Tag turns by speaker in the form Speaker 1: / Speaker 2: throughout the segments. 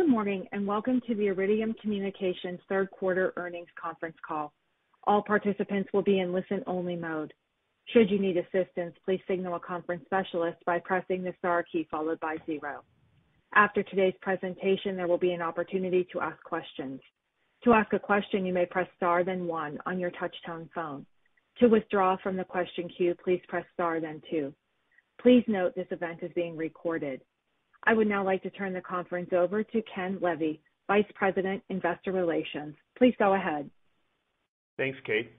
Speaker 1: Good morning, and welcome to the Iridium Communications third quarter earnings conference call. All participants will be in listen-only mode. Should you need assistance, please signal a conference specialist by pressing the star key followed by zero. After today's presentation, there will be an opportunity to ask questions. To ask a question, you may press star then one on your touch-tone phone. To withdraw from the question queue, please press star then two. Please note this event is being recorded. I would now like to turn the conference over to Ken Levy, Vice President, Investor Relations. Please go ahead.
Speaker 2: Thanks, Kate.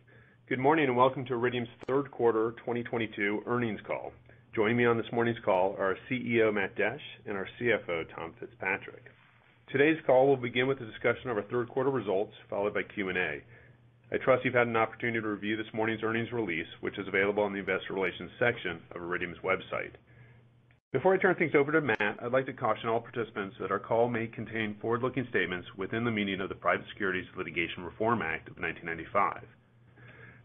Speaker 2: Good morning, and welcome to Iridium's third quarter 2022 earnings call. Joining me on this morning's call are our CEO, Matt Desch, and our CFO, Tom Fitzpatrick. Today's call will begin with a discussion of our third quarter results, followed by Q&A. I trust you've had an opportunity to review this morning's earnings release, which is available on the investor relations section of Iridium's website. Before I turn things over to Matt, I'd like to caution all participants that our call may contain forward-looking statements within the meaning of the Private Securities Litigation Reform Act of 1995.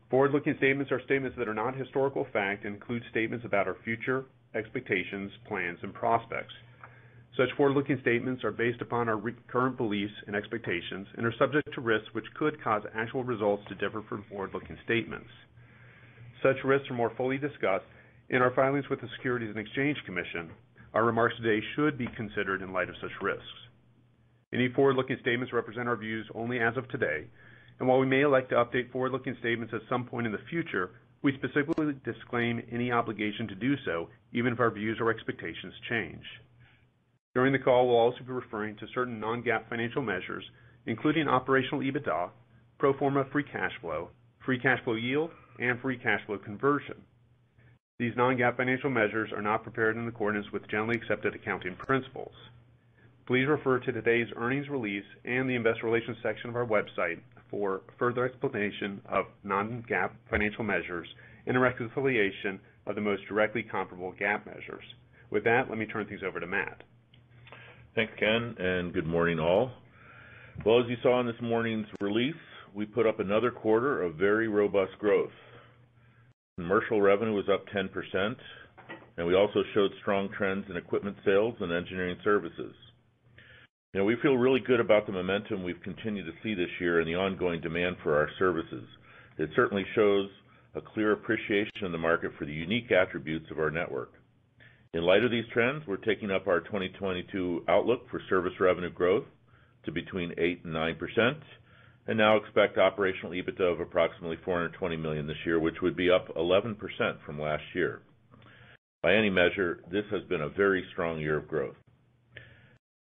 Speaker 2: Forward-looking statements are statements that are not historical fact and include statements about our future expectations, plans, and prospects. Such forward-looking statements are based upon our current beliefs and expectations and are subject to risks which could cause actual results to differ from forward-looking statements. Such risks are more fully discussed in our filings with the Securities and Exchange Commission, our remarks today should be considered in light of such risks. Any forward-looking statements represent our views only as of today, and while we may elect to update forward-looking statements at some point in the future, we specifically disclaim any obligation to do so, even if our views or expectations change. During the call, we'll also be referring to certain non-GAAP financial measures, including operational EBITDA, pro forma free cash flow, free cash flow yield, and free cash flow conversion. These non-GAAP financial measures are not prepared in accordance with generally accepted accounting principles. Please refer to today's earnings release and the investor relations section of our website for further explanation of non-GAAP financial measures and a reconciliation of the most directly comparable GAAP measures. With that, let me turn things over to Matt. Thanks, Ken, and good morning, all. Well, as you saw in this morning's release,
Speaker 3: we put up another quarter of very robust growth. Commercial revenue was up 10%, and we also showed strong trends in equipment sales and engineering services. You know, We feel really good about the momentum we've continued to see this year and the ongoing demand for our services. It certainly shows a clear appreciation in the market for the unique attributes of our network. In light of these trends, we're taking up our 2022 outlook for service revenue growth to between 8% and 9%, and now expect operational EBITDA of approximately $420 million this year, which would be up 11% from last year. By any measure, this has been a very strong year of growth.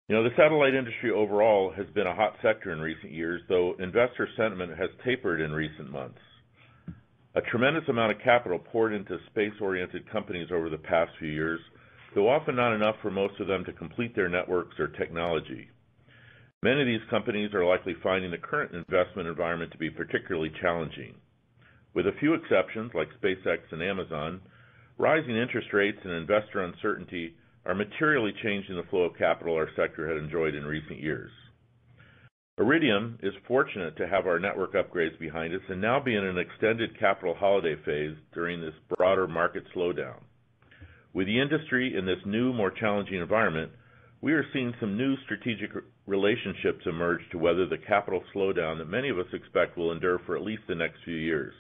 Speaker 3: You know, the satellite industry overall has been a hot sector in recent years, though investor sentiment has tapered in recent months. A tremendous amount of capital poured into space-oriented companies over the past few years, though often not enough for most of them to complete their networks or technology. Many of these companies are likely finding the current investment environment to be particularly challenging. With a few exceptions, like SpaceX and Amazon, rising interest rates and investor uncertainty are materially changing the flow of capital our sector had enjoyed in recent years. Iridium is fortunate to have our network upgrades behind us and now be in an extended capital holiday phase during this broader market slowdown. With the industry in this new, more challenging environment, we are seeing some new strategic relationships emerge to weather the capital slowdown that many of us expect will endure for at least the next few years.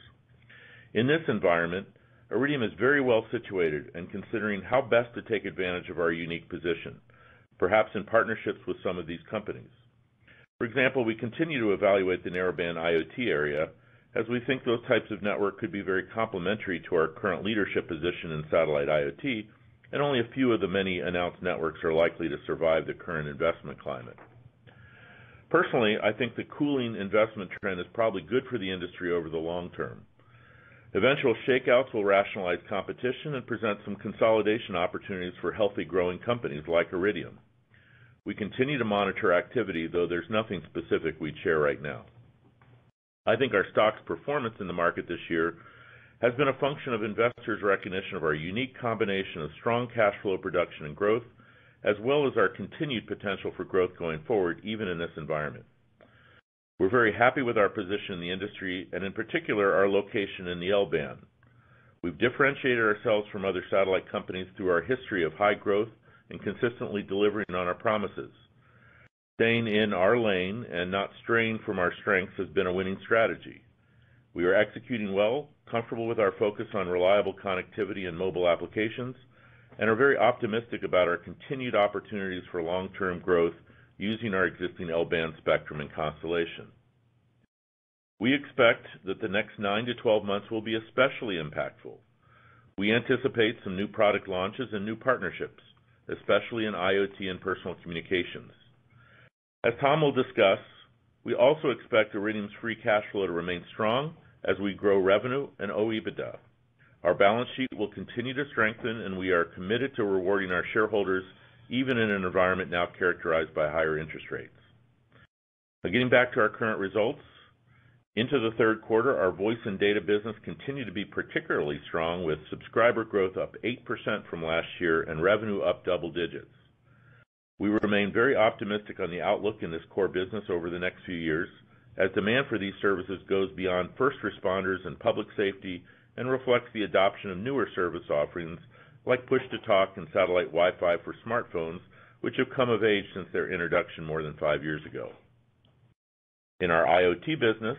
Speaker 3: In this environment, Iridium is very well situated and considering how best to take advantage of our unique position, perhaps in partnerships with some of these companies. For example, we continue to evaluate the narrowband IoT area as we think those types of network could be very complementary to our current leadership position in satellite IoT, and only a few of the many announced networks are likely to survive the current investment climate. Personally, I think the cooling investment trend is probably good for the industry over the long term. Eventual shakeouts will rationalize competition and present some consolidation opportunities for healthy growing companies like Iridium. We continue to monitor activity, though there's nothing specific we'd share right now. I think our stock's performance in the market this year has been a function of investors' recognition of our unique combination of strong cash flow production and growth, as well as our continued potential for growth going forward, even in this environment. We're very happy with our position in the industry and in particular, our location in the L-band. We've differentiated ourselves from other satellite companies through our history of high growth and consistently delivering on our promises. Staying in our lane and not straying from our strengths has been a winning strategy. We are executing well, comfortable with our focus on reliable connectivity and mobile applications, and are very optimistic about our continued opportunities for long-term growth using our existing L-band spectrum and constellation. We expect that the next nine to 12 months will be especially impactful. We anticipate some new product launches and new partnerships, especially in IoT and personal communications. As Tom will discuss, we also expect Iridium's free cash flow to remain strong as we grow revenue and OIBDA. Our balance sheet will continue to strengthen, and we are committed to rewarding our shareholders, even in an environment now characterized by higher interest rates. Now getting back to our current results. Into the third quarter, our voice and data business continued to be particularly strong, with subscriber growth up 8% from last year and revenue up double digits. We remain very optimistic on the outlook in this core business over the next few years as demand for these services goes beyond first responders and public safety and reflects the adoption of newer service offerings like push-to-talk and satellite Wi-Fi for smartphones, which have come of age since their introduction more than five years ago. In our IoT business,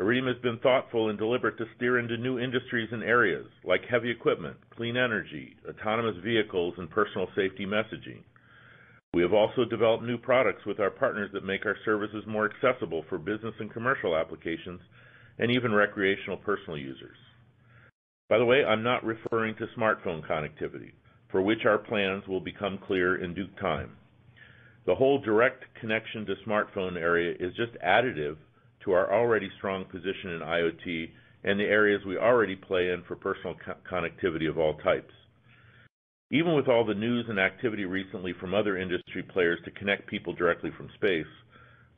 Speaker 3: Iridium has been thoughtful and deliberate to steer into new industries and areas like heavy equipment, clean energy, autonomous vehicles, and personal safety messaging. We have also developed new products with our partners that make our services more accessible for business and commercial applications, and even recreational personal users. By the way, I'm not referring to smartphone connectivity, for which our plans will become clear in due time. The whole direct connection to smartphone area is just additive to our already strong position in IoT and the areas we already play in for personal co connectivity of all types. Even with all the news and activity recently from other industry players to connect people directly from space,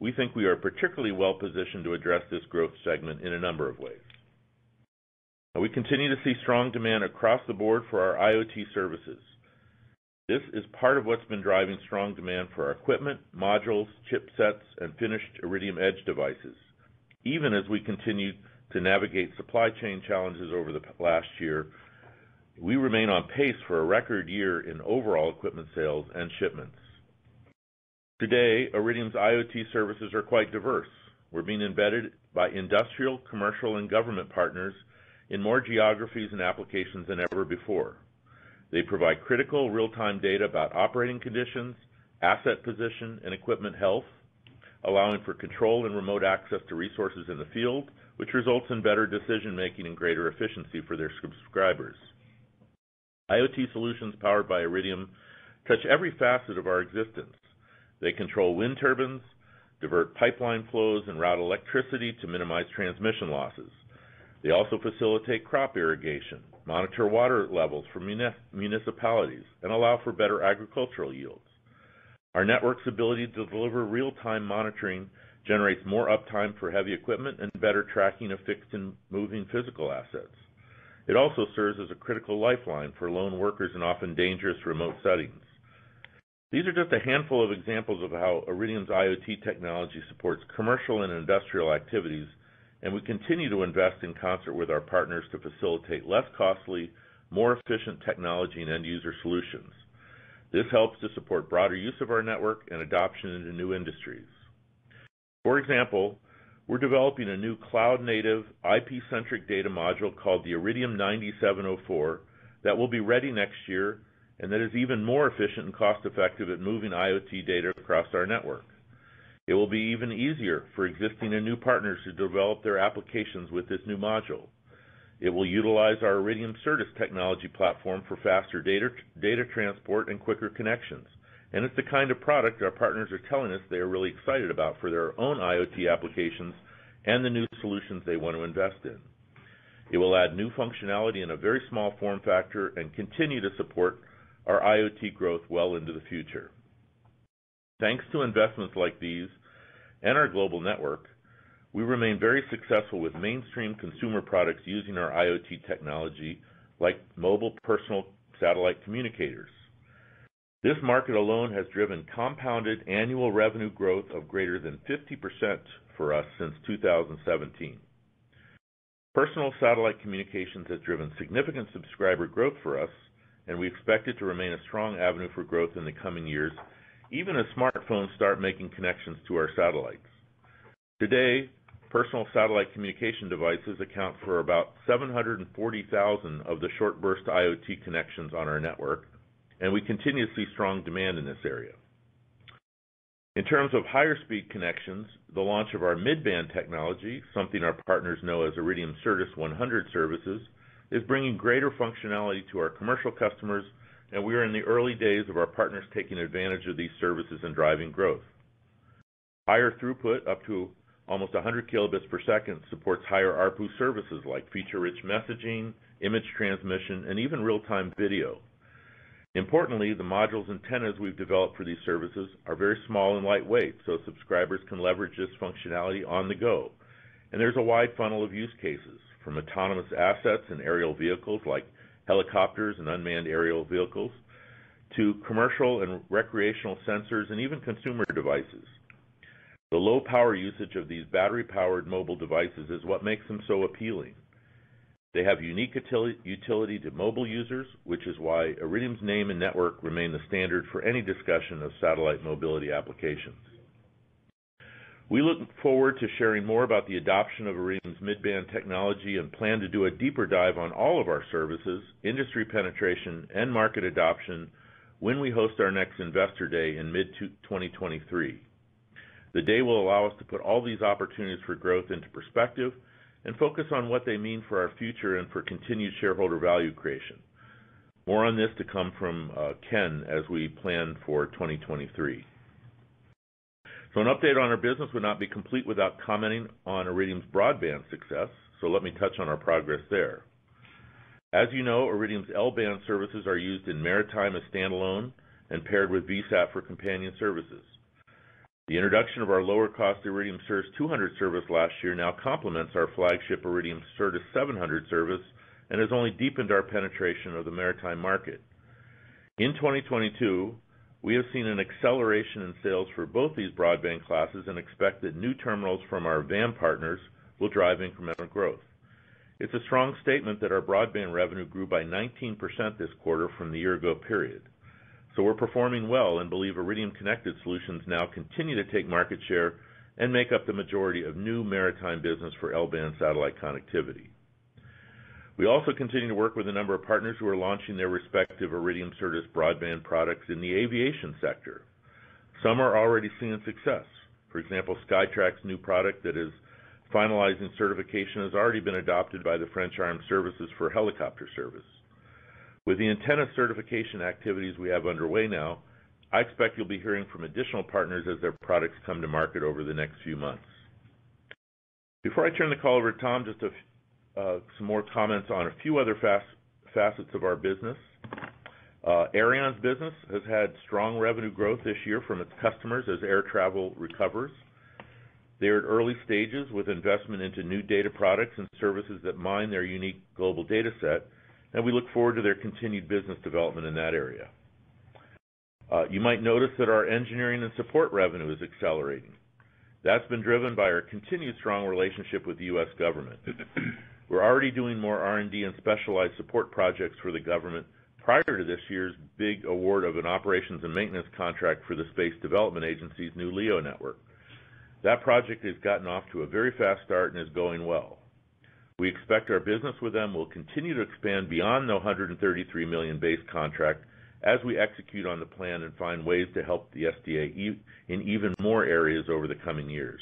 Speaker 3: we think we are particularly well positioned to address this growth segment in a number of ways. We continue to see strong demand across the board for our IoT services. This is part of what's been driving strong demand for our equipment, modules, chipsets, and finished Iridium Edge devices, even as we continue to navigate supply chain challenges over the last year. We remain on pace for a record year in overall equipment sales and shipments. Today, Iridium's IoT services are quite diverse. We're being embedded by industrial, commercial, and government partners in more geographies and applications than ever before. They provide critical real-time data about operating conditions, asset position, and equipment health, allowing for control and remote access to resources in the field, which results in better decision-making and greater efficiency for their subscribers. IoT solutions powered by Iridium touch every facet of our existence. They control wind turbines, divert pipeline flows, and route electricity to minimize transmission losses. They also facilitate crop irrigation, monitor water levels for municipalities, and allow for better agricultural yields. Our network's ability to deliver real-time monitoring generates more uptime for heavy equipment and better tracking of fixed and moving physical assets. It also serves as a critical lifeline for lone workers in often dangerous remote settings. These are just a handful of examples of how Iridium's IoT technology supports commercial and industrial activities and we continue to invest in concert with our partners to facilitate less costly, more efficient technology and end-user solutions. This helps to support broader use of our network and adoption into new industries. For example, we're developing a new cloud-native, IP-centric data module called the Iridium 9704 that will be ready next year and that is even more efficient and cost-effective at moving IoT data across our network. It will be even easier for existing and new partners to develop their applications with this new module. It will utilize our Iridium Certus technology platform for faster data, data transport and quicker connections. And It's the kind of product our partners are telling us they are really excited about for their own IoT applications and the new solutions they want to invest in. It will add new functionality in a very small form factor and continue to support our IoT growth well into the future. Thanks to investments like these and our global network, we remain very successful with mainstream consumer products using our IoT technology, like mobile personal satellite communicators. This market alone has driven compounded annual revenue growth of greater than 50% for us since 2017. Personal satellite communications has driven significant subscriber growth for us, and we expect it to remain a strong avenue for growth in the coming years even as smartphones start making connections to our satellites. Today, personal satellite communication devices account for about 740,000 of the short burst IoT connections on our network, and we continue to see strong demand in this area. In terms of higher speed connections, the launch of our mid-band technology, something our partners know as Iridium Certus 100 services, is bringing greater functionality to our commercial customers and we are in the early days of our partners taking advantage of these services and driving growth. Higher throughput, up to almost 100 kilobits per second, supports higher ARPU services like feature-rich messaging, image transmission, and even real-time video. Importantly, the module's antennas we've developed for these services are very small and lightweight, so subscribers can leverage this functionality on the go. And There's a wide funnel of use cases, from autonomous assets and aerial vehicles like helicopters, and unmanned aerial vehicles, to commercial and recreational sensors and even consumer devices. The low power usage of these battery-powered mobile devices is what makes them so appealing. They have unique utility to mobile users, which is why Iridium's name and network remain the standard for any discussion of satellite mobility applications. We look forward to sharing more about the adoption of Iridium's mid-band technology and plan to do a deeper dive on all of our services, industry penetration, and market adoption when we host our next Investor Day in mid-2023. The day will allow us to put all these opportunities for growth into perspective and focus on what they mean for our future and for continued shareholder value creation. More on this to come from uh, Ken as we plan for 2023. So An update on our business would not be complete without commenting on Iridium's broadband success, so let me touch on our progress there. As you know, Iridium's L-band services are used in maritime as standalone and paired with VSAT for companion services. The introduction of our lower-cost Iridium Certus 200 service last year now complements our flagship Iridium Certus 700 service and has only deepened our penetration of the maritime market. In 2022, we have seen an acceleration in sales for both these broadband classes and expect that new terminals from our VAM partners will drive incremental growth. It's a strong statement that our broadband revenue grew by 19% this quarter from the year-ago period. We're performing well and believe Iridium Connected solutions now continue to take market share and make up the majority of new maritime business for L-band satellite connectivity. We also continue to work with a number of partners who are launching their respective Iridium Certus broadband products in the aviation sector. Some are already seeing success. For example, SKYTRAC's new product that is finalizing certification has already been adopted by the French Armed Services for helicopter service. With the antenna certification activities we have underway now, I expect you'll be hearing from additional partners as their products come to market over the next few months. Before I turn the call over to Tom, just a some more comments on a few other facets of our business. Uh, Aireon's business has had strong revenue growth this year from its customers as air travel recovers. They're at early stages with investment into new data products and services that mine their unique global data set, and we look forward to their continued business development in that area. Uh, you might notice that our engineering and support revenue is accelerating. That's been driven by our continued strong relationship with the U.S. government. We're already doing more R&D and specialized support projects for the government prior to this year's big award of an operations and maintenance contract for the Space Development Agency's new LEO network. That project has gotten off to a very fast start and is going well. We expect our business with them will continue to expand beyond the $133 million base contract as we execute on the plan and find ways to help the SDA in even more areas over the coming years.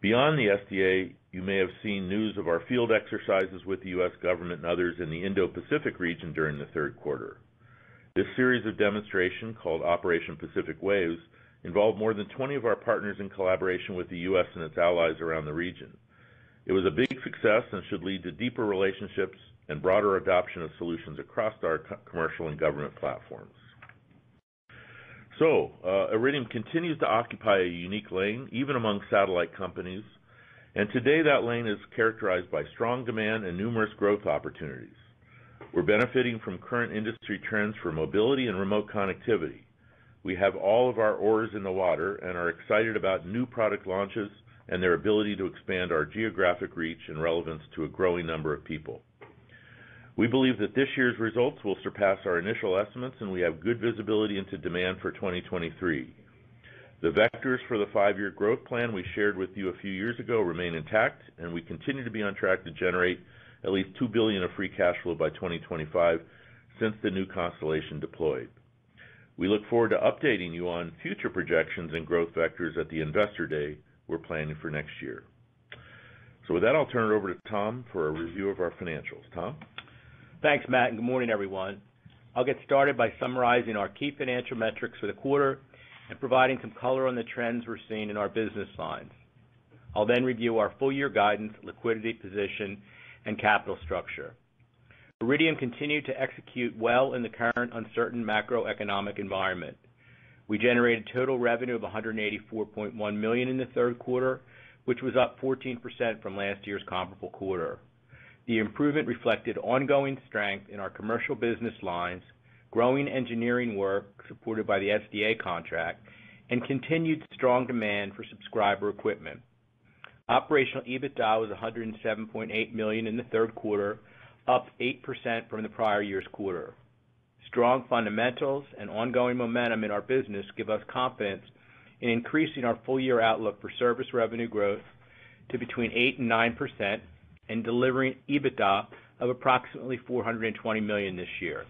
Speaker 3: Beyond the SDA, you may have seen news of our field exercises with the U.S. government and others in the Indo-Pacific region during the third quarter. This series of demonstrations, called Operation Pacific Waves, involved more than 20 of our partners in collaboration with the U.S. and its allies around the region. It was a big success and should lead to deeper relationships and broader adoption of solutions across our commercial and government platforms. So, uh, Iridium continues to occupy a unique lane, even among satellite companies, and Today, that lane is characterized by strong demand and numerous growth opportunities. We're benefiting from current industry trends for mobility and remote connectivity. We have all of our oars in the water and are excited about new product launches and their ability to expand our geographic reach and relevance to a growing number of people. We believe that this year's results will surpass our initial estimates, and we have good visibility into demand for 2023. The vectors for the five-year growth plan we shared with you a few years ago remain intact, and we continue to be on track to generate at least $2 billion of free cash flow by 2025 since the new constellation deployed. We look forward to updating you on future projections and growth vectors at the Investor Day we're planning for next year. So With that, I'll turn it over to Tom for a
Speaker 4: review of our financials. Tom? Thanks, Matt, and good morning, everyone. I'll get started by summarizing our key financial metrics for the quarter and providing some color on the trends we're seeing in our business lines. I'll then review our full-year guidance, liquidity position, and capital structure. Iridium continued to execute well in the current uncertain macroeconomic environment. We generated total revenue of $184.1 million in the third quarter, which was up 14% from last year's comparable quarter. The improvement reflected ongoing strength in our commercial business lines, growing engineering work supported by the SDA contract, and continued strong demand for subscriber equipment. Operational EBITDA was $107.8 million in the third quarter, up 8% from the prior year's quarter. Strong fundamentals and ongoing momentum in our business give us confidence in increasing our full-year outlook for service revenue growth to between 8% and 9% and delivering EBITDA of approximately $420 million this year.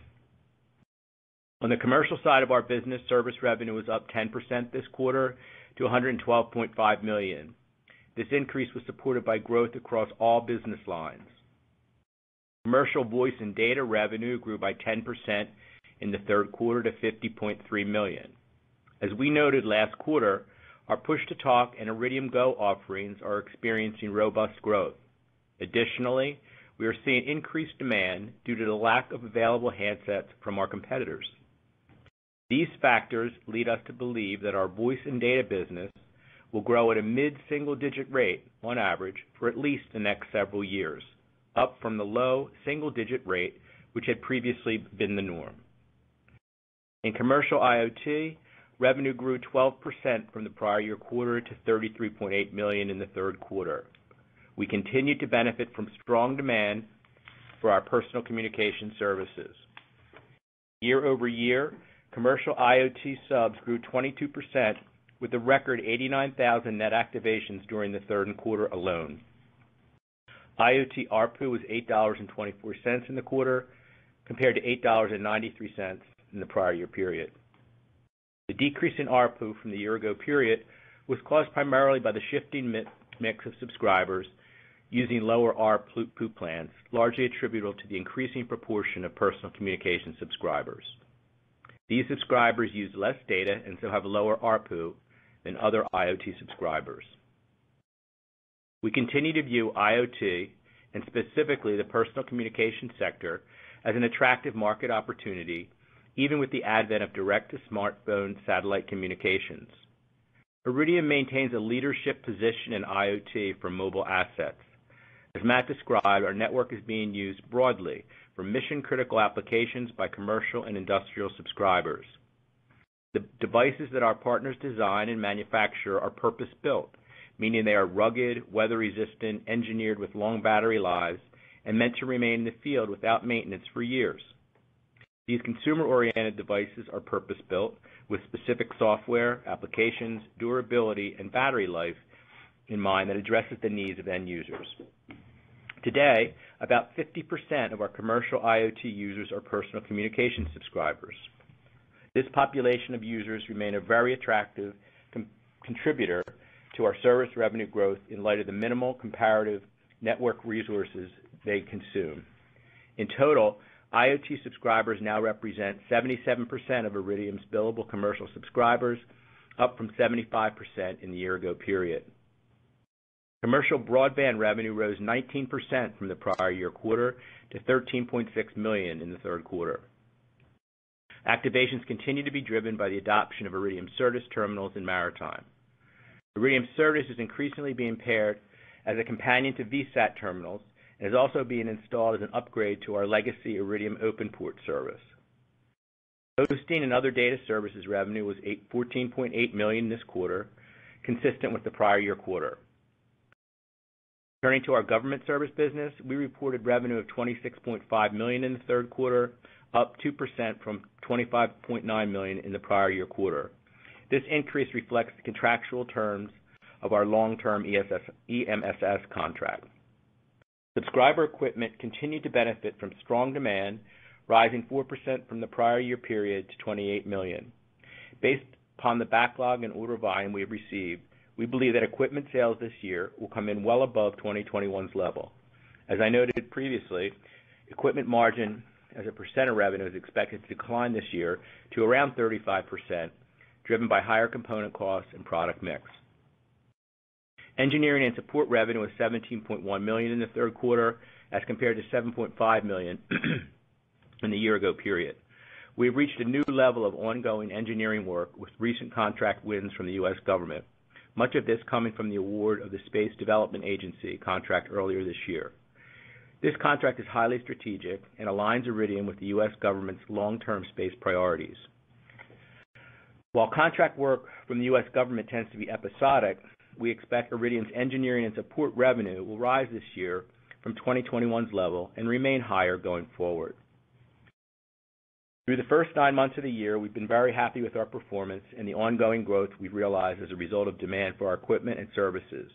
Speaker 4: On the commercial side of our business, service revenue was up 10% this quarter to $112.5 million. This increase was supported by growth across all business lines. Commercial voice and data revenue grew by 10% in the third quarter to $50.3 million. As we noted last quarter, our Push-to-Talk and Iridium GO offerings are experiencing robust growth. Additionally, we are seeing increased demand due to the lack of available handsets from our competitors. These factors lead us to believe that our voice and data business will grow at a mid-single-digit rate on average for at least the next several years, up from the low single-digit rate, which had previously been the norm. In commercial IoT, revenue grew 12% from the prior year quarter to $33.8 million in the third quarter. We continued to benefit from strong demand for our personal communication services. Year-over-year, commercial IoT subs grew 22%, with a record 89,000 net activations during the third quarter alone. IoT ARPU was $8.24 in the quarter, compared to $8.93 in the prior year period. The decrease in ARPU from the year-ago period was caused primarily by the shifting mix of subscribers using lower ARPU plans, largely attributable to the increasing proportion of personal communication subscribers. These subscribers use less data and so have lower ARPU than other IoT subscribers. We continue to view IoT, and specifically the personal communication sector, as an attractive market opportunity, even with the advent of direct-to-smartphone satellite communications. Iridium maintains a leadership position in IoT for mobile assets. As Matt described, our network is being used broadly for mission-critical applications by commercial and industrial subscribers. The devices that our partners design and manufacture are purpose-built, meaning they are rugged, weather-resistant, engineered with long battery lives, and meant to remain in the field without maintenance for years. These consumer-oriented devices are purpose-built with specific software, applications, durability, and battery life in mind that addresses the needs of end users. Today, about 50% of our commercial IoT users are personal communication subscribers. This population of users remain a very attractive contributor to our service revenue growth in light of the minimal comparative network resources they consume. In total, IoT subscribers now represent 77% of Iridium's billable commercial subscribers, up from 75% in the year-ago period. Commercial broadband revenue rose 19% from the prior year quarter to $13.6 million in the third quarter. Activations continue to be driven by the adoption of Iridium Certus terminals in maritime. Iridium Certus is increasingly being paired as a companion to VSAT terminals and is also being installed as an upgrade to our legacy Iridium OpenPort service. Hosting and other data services revenue was $14.8 million this quarter, consistent with the prior year quarter. Turning to our government service business, we reported revenue of $26.5 million in the third quarter, up 2% from $25.9 million in the prior year quarter. This increase reflects the contractual terms of our long-term EMSS contract. Subscriber equipment continued to benefit from strong demand, rising 4% from the prior year period to $28 million. Based upon the backlog and order volume we have received, we believe that equipment sales this year will come in well above 2021's level. As I noted previously, equipment margin as a percent of revenue is expected to decline this year to around 35%, driven by higher component costs and product mix. Engineering and support revenue was $17.1 in the third quarter as compared to $7.5 in the year ago period. We have reached a new level of ongoing engineering work with recent contract wins from the U.S. government, much of this coming from the award of the Space Development Agency contract earlier this year. This contract is highly strategic and aligns Iridium with the U.S. government's long-term space priorities. While contract work from the U.S. government tends to be episodic, we expect Iridium's engineering and support revenue will rise this year from 2021's level and remain higher going forward. Through the first nine months of the year, we've been very happy with our performance and the ongoing growth we've realized as a result of demand for our equipment and services.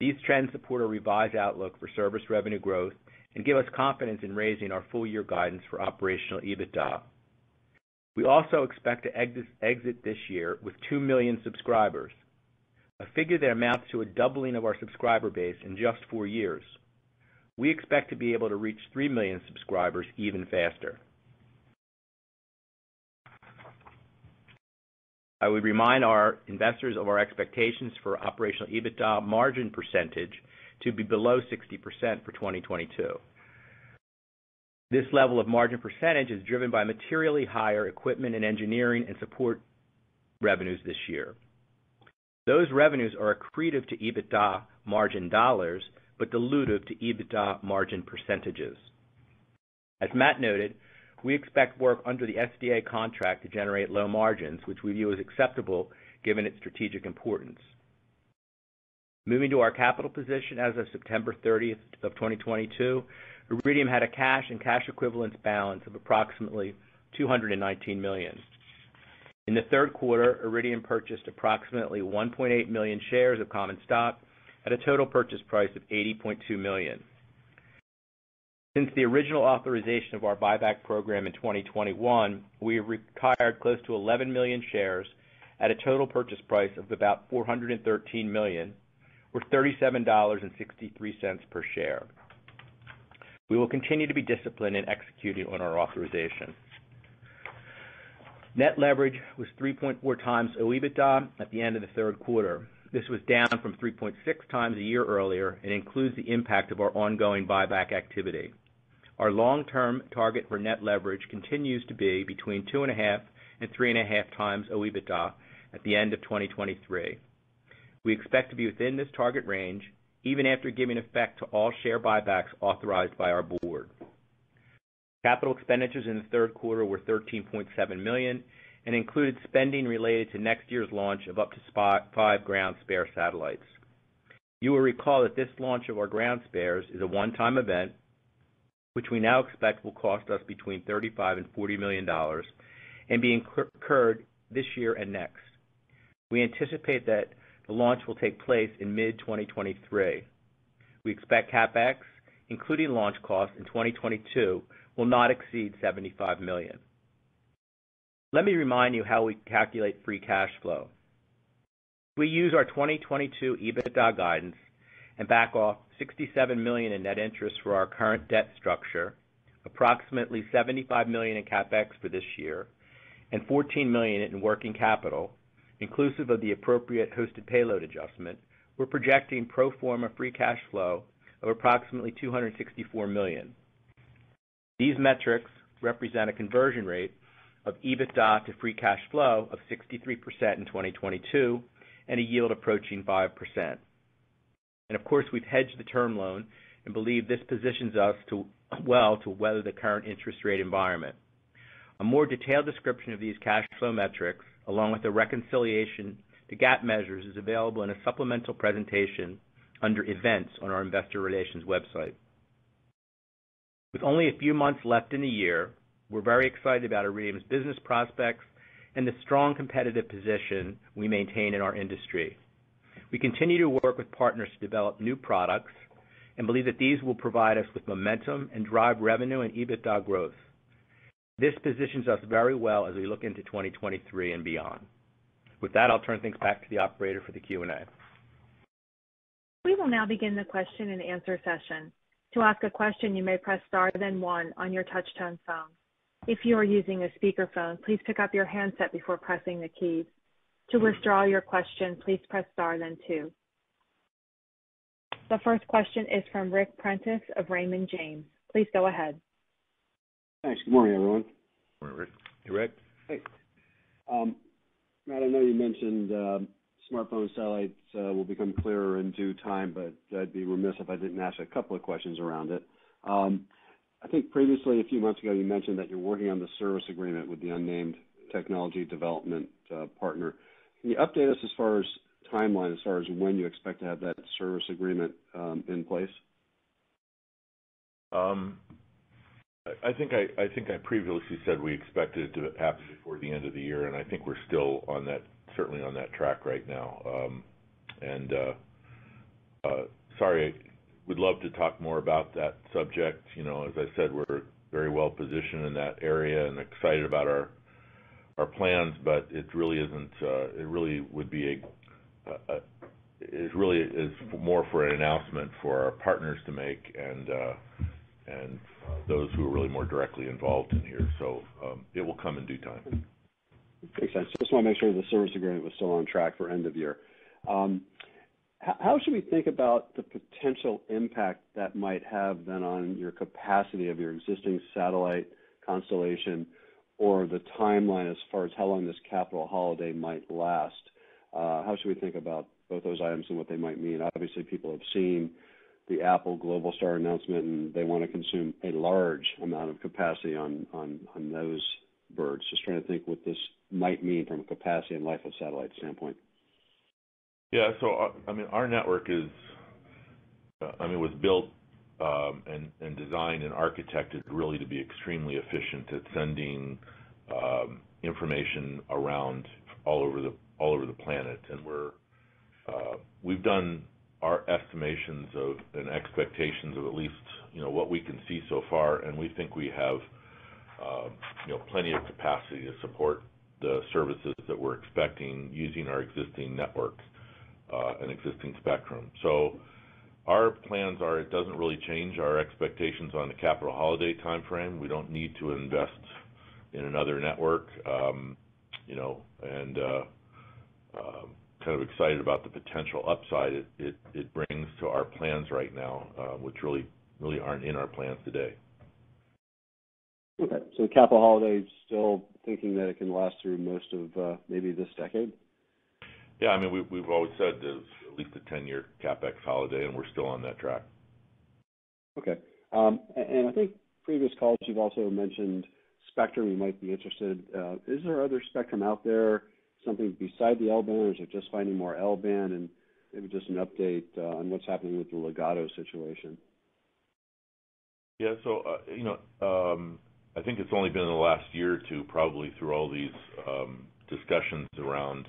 Speaker 4: These trends support our revised outlook for service revenue growth and give us confidence in raising our full year guidance for operational EBITDA. We also expect to exit this year with 2 million subscribers, a figure that amounts to a doubling of our subscriber base in just four years. We expect to be able to reach 3 million subscribers even faster. I would remind our investors of our expectations for operational EBITDA margin percentage to be below 60% for 2022. This level of margin percentage is driven by materially higher equipment and engineering and support revenues this year. Those revenues are accretive to EBITDA margin dollars, but dilutive to EBITDA margin percentages. As Matt noted, we expect work under the SDA contract to generate low margins, which we view as acceptable given its strategic importance. Moving to our capital position as of September 30th of 2022, Iridium had a cash and cash equivalents balance of approximately $219 million. In the third quarter, Iridium purchased approximately 1.8 million shares of common stock at a total purchase price of $80.2 million. Since the original authorization of our buyback program in 2021, we have retired close to 11 million shares at a total purchase price of about $413 million, or $37.63 per share. We will continue to be disciplined in executing on our authorization. Net leverage was 34 times OEBITDA at the end of the third quarter. This was down from 3.6x times a year earlier and includes the impact of our ongoing buyback activity. Our long-term target for net leverage continues to be between 2.5 and 3.5 times OIBDA. at the end of 2023. We expect to be within this target range even after giving effect to all share buybacks authorized by our board. Capital expenditures in the third quarter were $13.7 million and included spending related to next year's launch of up to five ground spare satellites. You will recall that this launch of our ground spares is a one-time event which we now expect will cost us between $35 million and $40 million and be incurred this year and next. We anticipate that the launch will take place in mid-2023. We expect CapEx, including launch costs in 2022, will not exceed $75 million. Let me remind you how we calculate free cash flow. We use our 2022 EBITDA guidance and back off $67 million in net interest for our current debt structure, approximately $75 million in CapEx for this year, and $14 million in working capital, inclusive of the appropriate hosted payload adjustment, we're projecting pro forma free cash flow of approximately $264 million. These metrics represent a conversion rate of EBITDA to free cash flow of 63% in 2022 and a yield approaching 5%. And Of course, we've hedged the term loan and believe this positions us well to weather the current interest rate environment. A more detailed description of these cash flow metrics, along with the reconciliation to GAAP measures, is available in a supplemental presentation under Events on our investor relations website. With only a few months left in the year, we're very excited about Iridium's business prospects and the strong competitive position we maintain in our industry. We continue to work with partners to develop new products and believe that these will provide us with momentum and drive revenue and EBITDA growth. This positions us very well as we look into 2023 and beyond. With that, I'll turn things back to the operator for the Q&A.
Speaker 1: We will now begin the question-and-answer session. To ask a question, you may press star then one on your touch-tone phone. If you are using a speakerphone, please pick up your handset before pressing the keys. To withdraw your question, please press star then two. The first question is from Rick Prentiss of Raymond James. Please go ahead.
Speaker 5: Thanks. Good morning, everyone. Morning, Rick. Hey, Ric. Hey. Um, Matt, I know you mentioned um, smartphone satellites uh, will become clearer in due time, but I'd be remiss if I didn't ask a couple of questions around it. Um, I think previously, a few months ago, you mentioned that you're working on the service agreement with the unnamed technology development uh, partner. Can you update us as far as timeline, as far as when you expect to have that service agreement um, in place? Um, I think I
Speaker 3: previously said we expected it to happen before the end of the year, and I think we're still on that, certainly on that track right now. Um, and uh, uh, Sorry, would love to talk more about that subject. You know, as I said, we're very well positioned in that area and excited about our our plans, but it really isn't. Uh, it really would be a. Uh, is more for an announcement for our partners to make and uh, those who are really more directly involved in
Speaker 5: here. Um, it will come in due time. Makes sense. Just want to make sure the service agreement was still on track for end of year. Um, how should we think about the potential impact that might have then on your capacity of your existing satellite constellation or the timeline as far as how long this capital holiday might last? Uh, how should we think about both those items and what they might mean? Obviously, people have seen the Apple Globalstar announcement, and they want to consume a large amount of capacity on those birds. Just trying to think what this might mean from a capacity and life of satellite standpoint.
Speaker 3: Yeah. Uh, I mean, Our network is. Uh, I mean, was built um, and, and designed and architected really to be extremely efficient at sending um, information around all over the all over the planet. And we're uh, we've done our estimations of and expectations of at least you know what we can see so far, and we think we have uh, you know plenty of capacity to support the services that we're expecting using our existing network uh, and existing spectrum. So our plans are it doesn't really change our expectations on the capital holiday timeframe. We don't need to invest in another network. Um, you know, and uh, um, kind of excited about the potential upside it brings to our plans right now, uh, which really aren't in our plans today.
Speaker 5: Okay. The capital holiday, still thinking that it can last through most of, uh, maybe this decade?
Speaker 3: Yeah. I mean, we've always said at least a 10-year CapEx holiday, and we're still on that track.
Speaker 5: Okay. Um, I think previous calls you've also mentioned spectrum you might be interested. Uh, is there other spectrum out there, something beside the L-band, or is it just finding more L-band? Maybe just an update uh, on what's happening with the Ligado situation.
Speaker 3: Yeah. Uh, you know, um, I think it's only been in the last year or two, probably through all these um, discussions around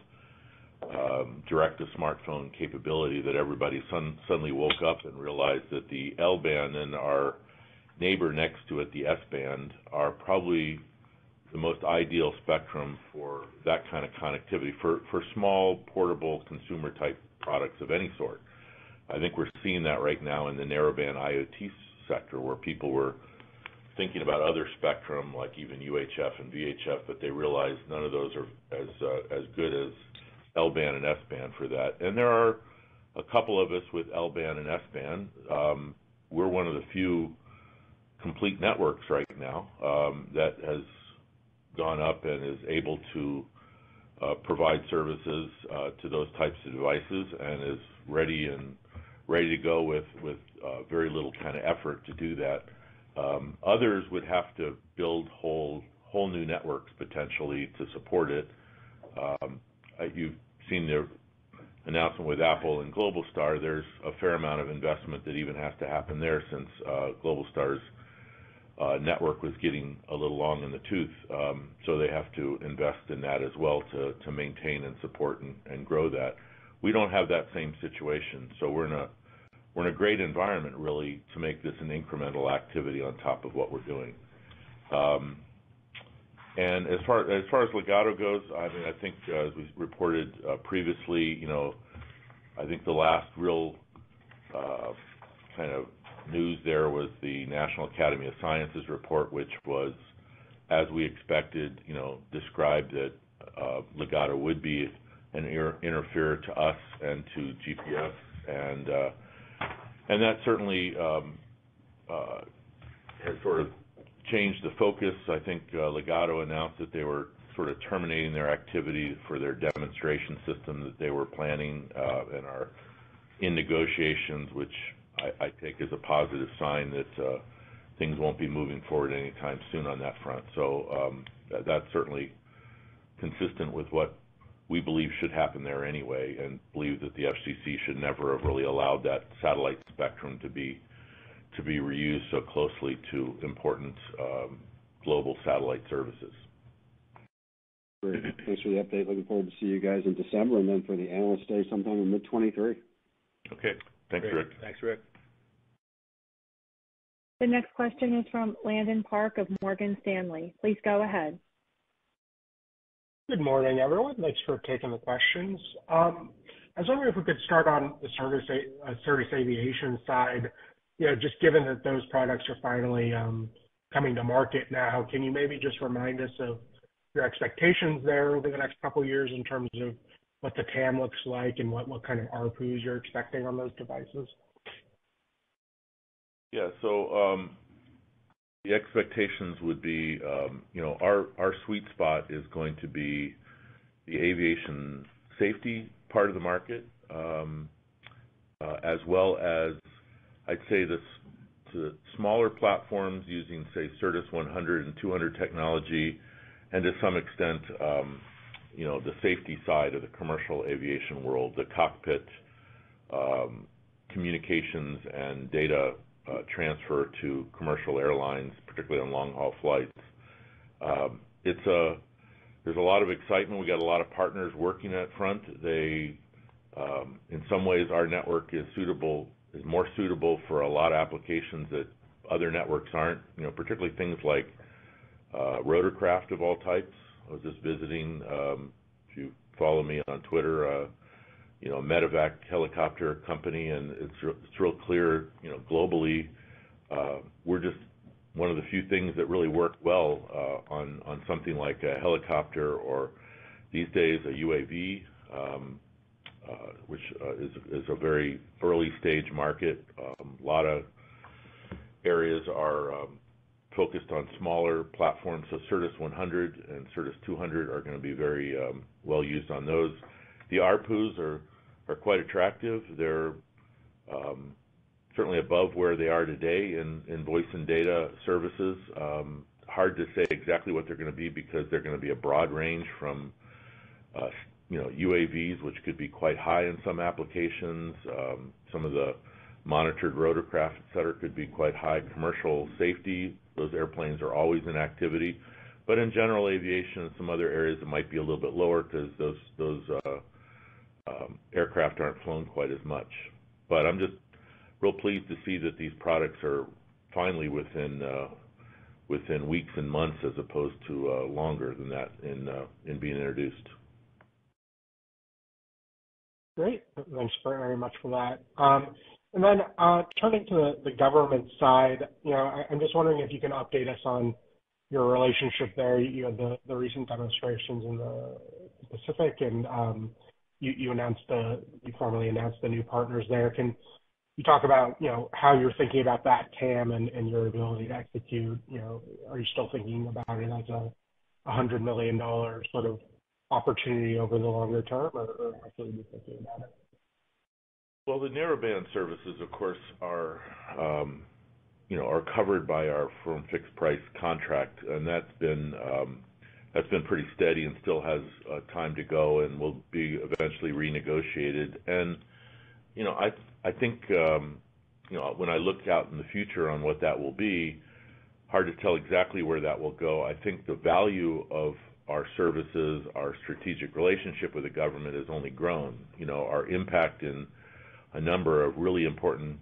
Speaker 3: um, direct-to-smartphone capability that everybody suddenly woke up and realized that the L-band and our neighbor next to it, the S-band, are probably the most ideal spectrum for that kind of connectivity for small, portable, consumer-type products of any sort. I think we're seeing that right now in the narrowband IoT sector, where people were thinking about other spectrum, like even UHF and VHF, but they realized none of those are as uh, good as L-band and S-band for that. And there are a couple of us with L-band and S-band. Um, we're one of the few complete networks right now um, that has gone up and is able to uh, provide services uh, to those types of devices and is ready and ready to go with with uh, very little kind of effort to do that. Um, others would have to build whole whole new networks potentially to support it. Um, you've seen their announcement with Apple and Globalstar, there's a fair amount of investment that even has to happen there since uh, Globalstar's uh, network was getting a little long in the tooth. Um, so they have to invest in that as well to maintain and support and grow that. We don't have that same situation, so we're in a great environment, really, to make this an incremental activity on top of what we're doing. Um, and as far as far as Ligado goes, I mean, I think uh, as we reported uh, previously, you know, I think the last real uh, kind of news there was the National Academy of Sciences report, which was, as we expected, you know, described that Ligado would be an interferer to us and to GPS, and and that certainly um, has sort of changed the focus. I think uh, Ligado announced that they were sort of terminating their activity for their demonstration system that they were planning uh, and are in negotiations, which I, I take as a positive sign that uh, things won't be moving forward anytime soon on that front. So um, that, that's certainly consistent with what we believe should happen there anyway, and believe that the FCC should never have really allowed that satellite spectrum to be to be reused so closely to important um, global satellite services.
Speaker 5: Great. Thanks for the update. Looking forward to see you guys in December, and then for the Analyst Day sometime in mid twenty three. Okay. Thanks, Rick.
Speaker 4: Thanks, Rick.
Speaker 1: The next question is from Landon Park of Morgan Stanley.
Speaker 6: Please go ahead. Good morning, everyone. Thanks for taking the questions. Um, I was wondering if we could start on the service uh, Aviation side you know, just given that those products are finally um, coming to market now, can you maybe just remind us of your expectations there over the next couple of years in terms of what the TAM looks like and what kind of ARPUs you're expecting on those devices?
Speaker 3: Yeah. So, um, the expectations would be, um, you know, our sweet spot is going to be the aviation safety part of the market, uh, as well as I'd say the smaller platforms using, say, Certus 100 and 200 technology, and to some extent, um, you know, the safety side of the commercial aviation world, the cockpit um, communications and data uh, transfer to commercial airlines, particularly on long-haul flights. Um, there's a lot of excitement. We got a lot of partners working that front. In some ways, our network is suitable is more suitable for a lot of applications that other networks aren't, you know, particularly things like uh, rotorcraft of all types. I was just visiting, um, if you follow me on Twitter, uh, you know, medevac helicopter company, and it's real clear, you know, globally, uh, we're just one of the few things that really work well on something like a helicopter or these days, a UAV. Um, uh, which uh, is a very early-stage market. A um, lot of areas are um, focused on smaller platforms. So Certus 100 and Certus 200 are going to be very um, well used on those. The ARPUs are quite attractive. They're certainly above where they are today in voice and data services. Hard to say exactly what they're going to be because they're going to be a broad range from uh, you know, UAVs, which could be quite high in some applications. Um, some of the monitored rotorcraft, et cetera, could be quite high. Commercial safety, those airplanes are always in activity. In general aviation and some other areas, it might be a little bit lower because those uh, um, aircraft aren't flown quite as much. I'm just real pleased to see that these products are finally within uh, weeks and months as opposed to uh, longer than that in being introduced.
Speaker 6: Great. Thanks very much for that. Um, uh, turning to the government side, you know, I'm just wondering if you can update us on your relationship there. You know, the recent demonstrations in the Pacific and um, you formally announced the new partners there. Can you talk about, you know, how you're thinking about that TAM and your ability to execute? You know, are you still thinking about it as a $100 million sort of opportunity over the longer term, or how should we be thinking about it?
Speaker 3: Well, the narrowband services, of course, are, um, you know, covered by our firm fixed price contract, and that's been um, pretty steady and still has uh, time to go and will be eventually renegotiated. You know, I think, um, you know, when I look out in the future on what that will be, hard to tell exactly where that will go. I think the value of our services, our strategic relationship with the government has only grown. You know, Our impact in a number of really important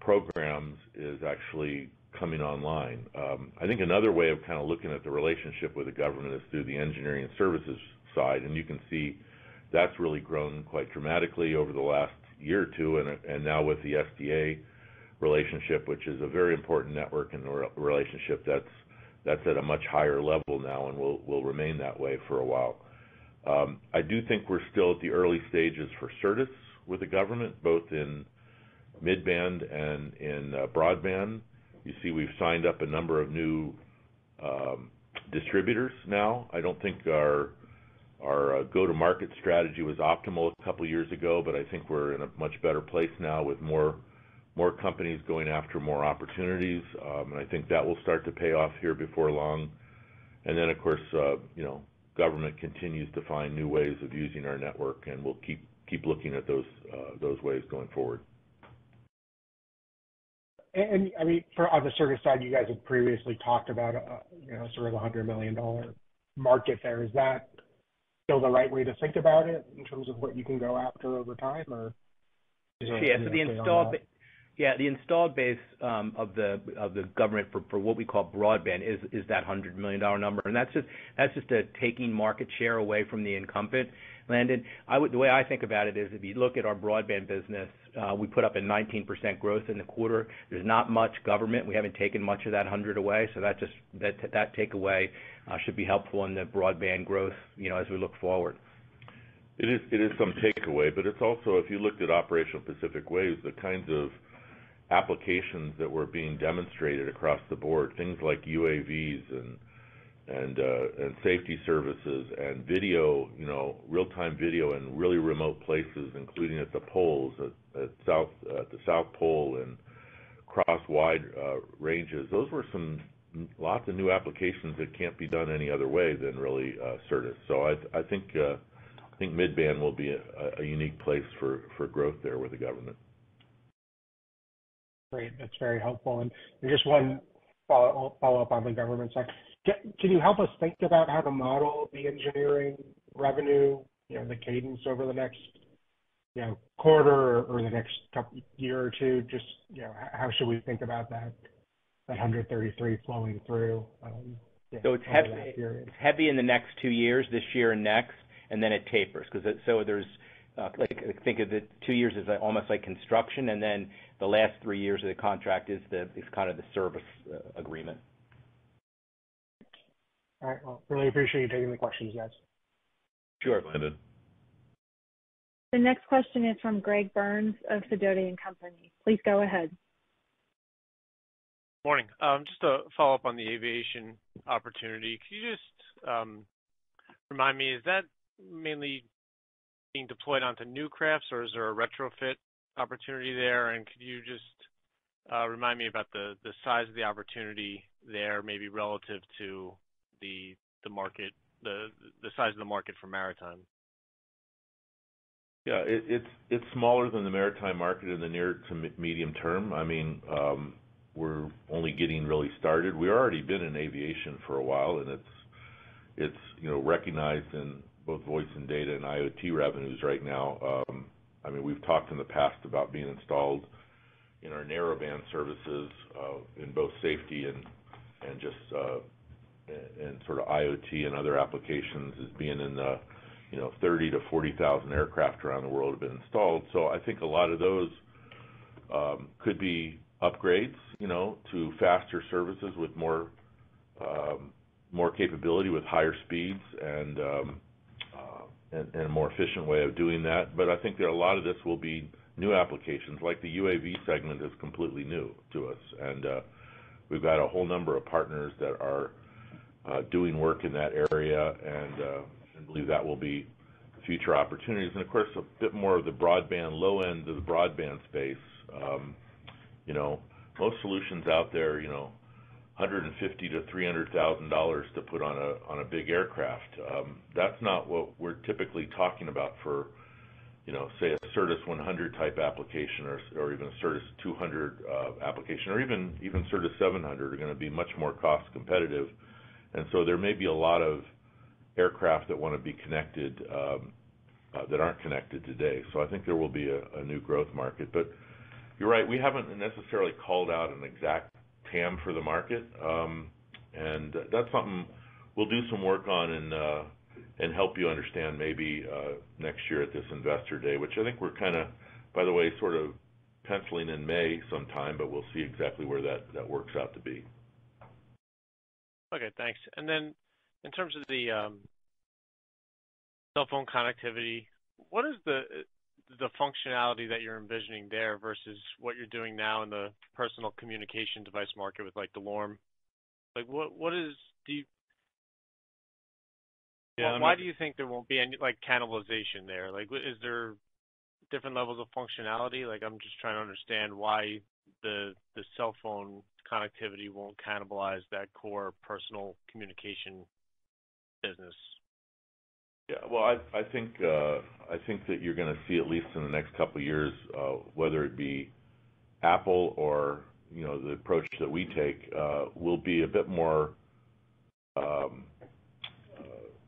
Speaker 3: programs is actually coming online. Um, I think another way of kind of looking at the relationship with the government is through the engineering and services side, and you can see that's really grown quite dramatically over the last year or two, and now with the SDA relationship, which is a very important network and relationship that's that's at a much higher level now and will remain that way for a while. Um, I do think we're still at the early stages for Certus with the government, both in midband and in uh, broadband. You see we've signed up a number of new um, distributors now. I don't think our uh, go-to-market strategy was optimal a couple years ago, but I think we're in a much better place now with more more companies going after more opportunities. Um, and I think that will start to pay off here before long. And then, of course, uh, you know, government continues to find new ways of using our network, and we'll keep keep looking at those uh, those ways going forward.
Speaker 6: And, and I mean, for, on the service side, you guys have previously talked about, uh, you know, sort of a $100 million market there. Is that still the right way to think about it in terms of what you can go after over time, or?
Speaker 4: Yeah. So the install yeah, the installed base um, of the government for what we call broadband is that $100 million number. That's just taking market share away from the incumbent. Landon, the way I think about it is if you look at our broadband business, uh, we put up a 19% growth in the quarter. There's not much government. We haven't taken much of that 100 away. So That takeaway uh, should be helpful in the broadband growth as we look forward. It is
Speaker 3: some takeaway, but it's also, if you looked at Operation Pacific Waves, the kinds of applications that were being demonstrated across the board, things like UAVs uh, and safety services and video, you know, real-time video in really remote places, including at the poles, at the South Pole and across wide uh, ranges. Those were some lots of new applications that can't be done any other way than really uh, Certus. I think mid-band will be a unique place for growth there with the government.
Speaker 6: Great. That's very helpful. And just one follow-up on the government side. Can you help us think about how to model the engineering revenue, you know, the cadence over the next, you know, quarter or the next couple year or two? Just, you know, how should we think about that, that 133 flowing through,
Speaker 4: um, So it's heavy, it's heavy in the next two years, this year and next, and then it tapers. 'Cause so there's uh, think of the two years as uh, almost like construction, and then the last three years of the contract is kind of the service uh, agreement.
Speaker 7: All right. Well,
Speaker 6: really appreciate you taking the questions, guys.
Speaker 4: Sure, Brendan.
Speaker 1: The next question is from Greg Burns of Sidoti & Company. Please go ahead.
Speaker 8: Morning. Um, just a follow up on the aviation opportunity, could you just um, remind me, is that mainly being deployed onto new crafts, or is there a retrofit opportunity there? And Could you just uh, remind me about the size of the opportunity there, maybe relative to the market, the size of the market for maritime?
Speaker 3: Yeah. It's smaller than the maritime market in the near to medium term. I mean, um, we're only getting really started. We've already been in aviation for a while, and it's, you know, recognized in both voice and data and IoT revenues right now. Um, I mean, we've talked in the past about being installed in our narrowband services, uh, in both safety and just uh, sort of IoT and other applications as being in the, you know, 30,000-40,000 aircraft around the world have been installed. I think a lot of those um, could be upgrades, you know, to faster services with more um, capability, with higher speeds and and a more efficient way of doing that. But I think that a lot of this will be new applications, like the UAV segment is completely new to us. And uh, we've got a whole number of partners that are uh, doing work in that area, and uh, I believe that will be future opportunities. And of course, a bit more of the broadband, low end of the broadband space. Um, you know, most solutions out there, you know, 150 to 300 thousand dollars to put on a on a big aircraft. Um, that's not what we're typically talking about for, you know, say a Certus 100 type application or or even a Certus 200 uh, application or even even Certus 700 are going to be much more cost competitive, and so there may be a lot of aircraft that want to be connected um, uh, that aren't connected today. So I think there will be a, a new growth market, but. You're right. We haven't necessarily called out an exact TAM for the market. Um, and that's something we'll do some work on and uh, help you understand maybe uh, next year at this Investor Day, which I think we're kind of, by the way, sort of penciling in May sometime, but we'll see exactly where that works out to be.
Speaker 8: Okay, thanks. And then in terms of the um, cell phone connectivity, what is the the functionality that you're envisioning there versus what you're doing now in the personal communication device market with like the LORM? Like, what is do you? Yeah. Why do you think there won't be any, like, cannibalization there? Like, is there different levels of functionality? Like, I'm just trying to understand why the cell phone connectivity won't cannibalize that core personal communication business.
Speaker 3: Yeah. Well, uh, I think that you're going to see, at least in the next couple of years, uh, whether it be Apple or the approach that we take, uh, will be a bit more um,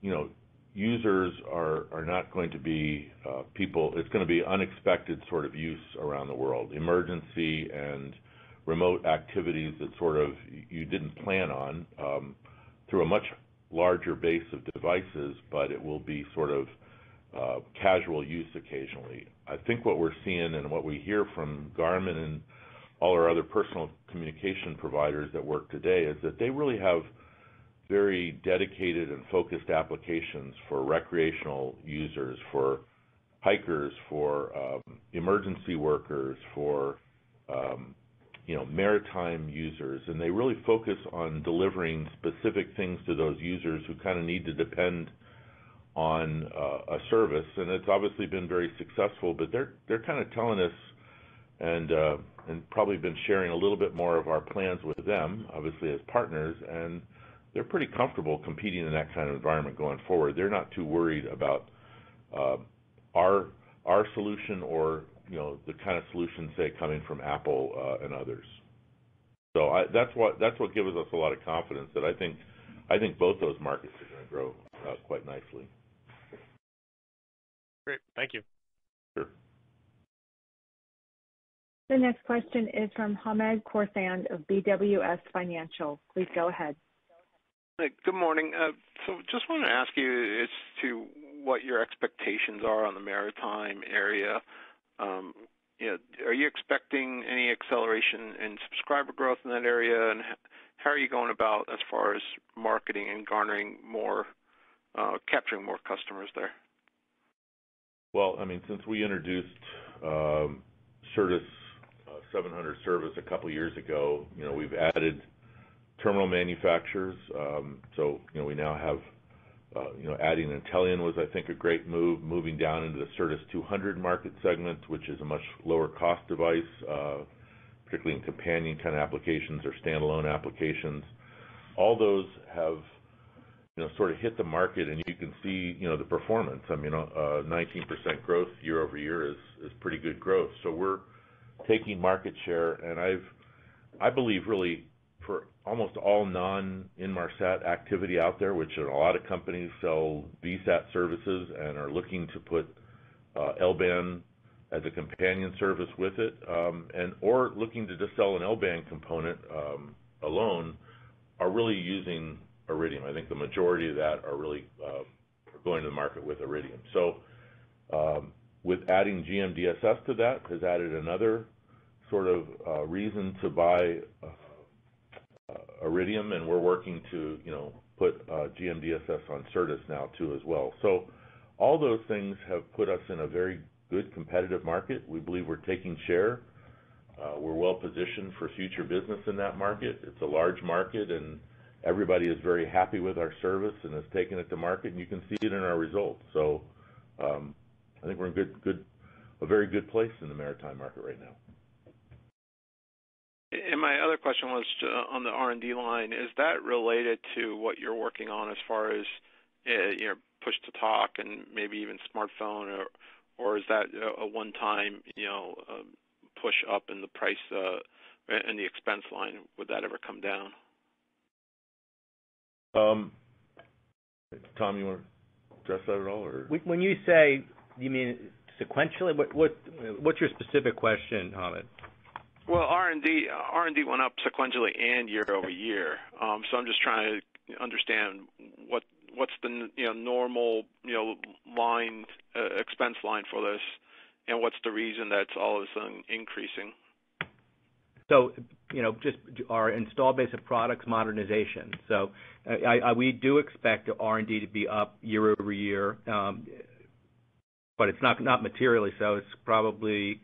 Speaker 3: You know, users are not going to be people. It's going to be unexpected sort of use around the world, emergency and remote activities that sort of you didn't plan on um, through a much larger base of devices, but it will be sort of uh, casual use occasionally. I think what we're seeing and what we hear from Garmin and all our other personal communication providers that work today is that they really have very dedicated and focused applications for recreational users, for hikers, for um, emergency workers, for um, you know, maritime users, and they really focus on delivering specific things to those users who kind of need to depend on uh, a service. And it's obviously been very successful, but they're they're kind of telling us and uh, and probably been sharing a little bit more of our plans with them, obviously as partners, and they're pretty comfortable competing in that kind of environment going forward. They're not too worried about uh, our our solution or you know, the kind of solutions, say, coming from Apple uh, and others. So That's what gives us a lot of confidence that I think both those markets are gonna grow uh, quite nicely.
Speaker 8: Great. Thank you.
Speaker 9: Sure.
Speaker 1: The next question is from Hamed Khorsand of BWS Financial. Please go ahead.
Speaker 9: Good morning. Uh, so, Just wanna ask you as to what your expectations are on the maritime area um, are you expecting any acceleration in subscriber growth in that area? And How are you going about as far as marketing and garnering more, uh, capturing more customers there?
Speaker 3: Well, I mean, since we introduced um, Certus uh, 700 service a couple of years ago, you know, we've added terminal manufacturers. Um, so you know, We now have uh, you know, adding Intellian was, I think, a great move. Moving down into the Certus 200 market segment, which is a much lower cost device, uh, particularly in companion kind of applications or standalone applications. All those have, you know, sort of hit the market, and you can see, you know, the performance. I mean, 19% uh, growth year-over-year is is pretty good growth. So We're taking market share, and I believe really almost all non-Inmarsat activity out there, which a lot of companies sell VSAT services and are looking to put uh, L-band as a companion service with it, um, and or looking to just sell an L-band component um, alone, are really using Iridium. I think the majority of that are really uh, going to the market with Iridium. Um, with adding GMDSS to that has added another sort of uh, reason to buy Iridium, and we're working to, you know, put uh, GMDSS on Certus now too as well. So all those things have put us in a very good competitive market. We believe we're taking share. Uh, we're well positioned for future business in that market. It's a large market, and everybody is very happy with our service and has taken it to market, and you can see it in our results. So, um, I think we're in good, good, a very good place in the maritime market right now.
Speaker 9: My other question was uh, on the R&D line. Is that related to what you're working on as far as uh, push-to-talk and maybe even smartphone, or is that uh, a one-time um, push up in the price and the expense line? Would that ever come down?
Speaker 4: Um, Tom, you want to address that at all? When you say, you mean sequentially? What's your specific question, Hamed?
Speaker 9: Well, R&D R&D went up sequentially and year-over-year. Um, so I'm just trying to understand what what's the you know normal you know line uh, expense line for this, and what's the reason that's all of a sudden increasing?
Speaker 4: So you know, just our install base of products modernization. So uh, I, I, we do expect R&D to be up year-over-year, year, um, but it's not not materially so. It's probably,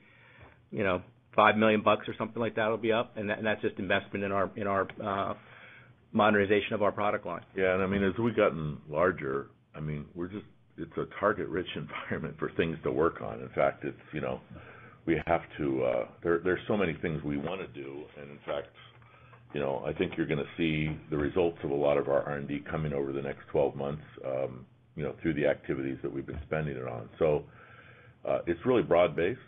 Speaker 4: you know, $5 million or something like that will be up, and that's just investment in our uh, modernization of our product line.
Speaker 3: Yeah, and I mean, as we've gotten larger, I mean, we're just, it's a target-rich environment for things to work on. In fact, it's, you know, we have to, uh, there's so many things we want to do, and in fact, you know, I think you're going to see the results of a lot of our R&D coming over the next 12 months, um, you know, through the activities that we've been spending it on. So, uh, it's really broad-based.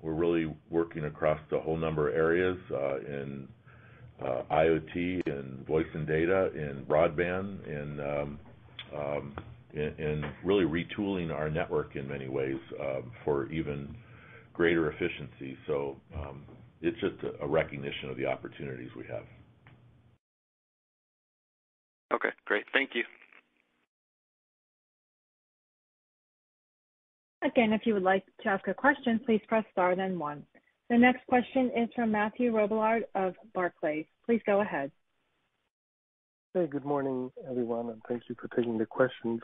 Speaker 3: We're really working across a whole number of areas uh, in uh, IoT, in voice and data, in broadband, um, um, and really retooling our network in many ways um, for even greater efficiency. So It's just a recognition of the opportunities we have.
Speaker 9: Okay, great. Thank you.
Speaker 1: Again, if you would like to ask a question, please press star then one. The next question is from Mathieu Robilliard of Barclays. Please go ahead.
Speaker 10: Hey, good morning, everyone, and thank you for taking the questions.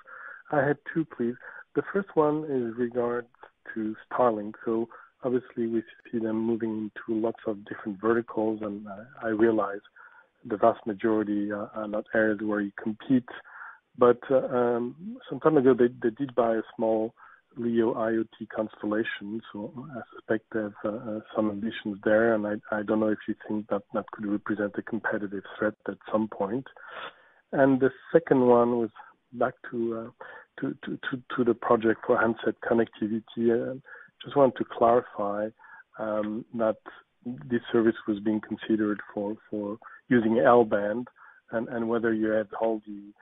Speaker 10: I had two, please. The first one is regards to Starlink. Obviously we see them moving into lots of different verticals, and uh, I realize the vast majority uh, are not areas where you compete. Uh, um, some time ago, they did buy a small LEO IoT constellation. I suspect there's uh, uh, some ambitions there, and I don't know if you think that that could represent a competitive threat at some point. The second one was back uh, to to to to the project for handset connectivity. Just wanted to clarify um, that this service was being considered for using L-band and whether you had all the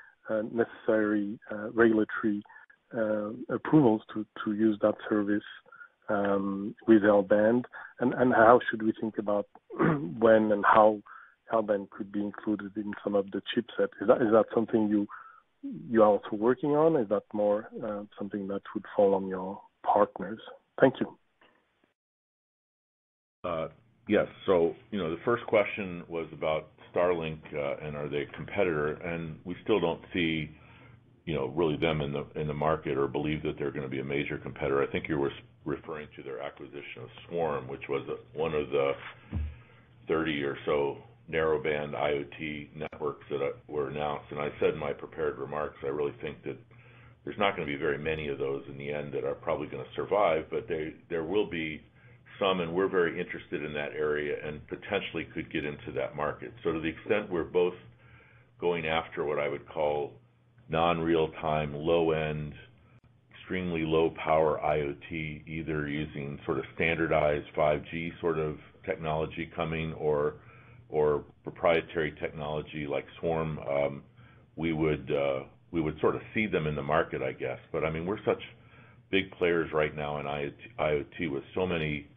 Speaker 10: necessary regulatory uh, approvals to to use that service um, with L-band? How should we think about when and how L-band could be included in some of the chipset? Is that is that something you you are also working on? Is that more uh, something that would fall on your partners? Thank you.
Speaker 3: Uh, yes. So You know, the first question was about Starlink, and are they a competitor? And We still don't see you know, really them in the, in the market or believe that they're gonna be a major competitor. I think you were referring to their acquisition of Swarm, which was one of the 30 or so narrowband IoT networks that uh, were announced. And I said in my prepared remarks, I really think that there's not gonna be very many of those in the end that are probably gonna survive, but there will be some, and we're very interested in that area and potentially could get into that market. So To the extent we're both going after what I would call non-real-time, low-end, extremely low-power IoT, either using sort of standardized 5G sort of technology coming or or proprietary technology like swarm, um, uh, we would sort of see them in the market, I guess. But I mean, we're such big players right now in IoT with so many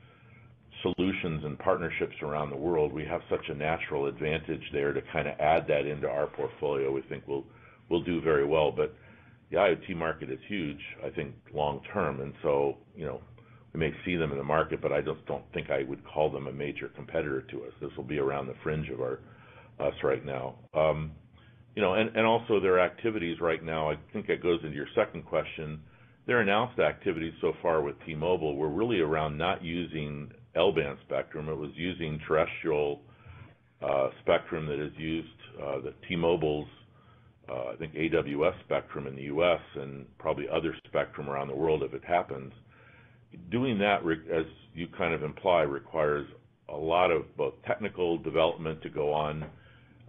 Speaker 3: solutions and partnerships around the world. We have such a natural advantage there to kind of add that into our portfolio. We think will will do very well. But the IoT market is huge, I think, long term, and so, you know, we may see them in the market, but I just don't think I would call them a major competitor to us. This will be around the fringe of our us right now. Um, you know, and also their activities right now, I think that goes into your second question. Their announced activities so far with T-Mobile were really around not using L-band spectrum. It was using terrestrial uh, spectrum that is used, uh, that T-Mobile's uh, I think AWS spectrum in the U.S. and probably other spectrum around the world if it happens. Doing that, as you kind of imply, requires a lot of both technical development to go on,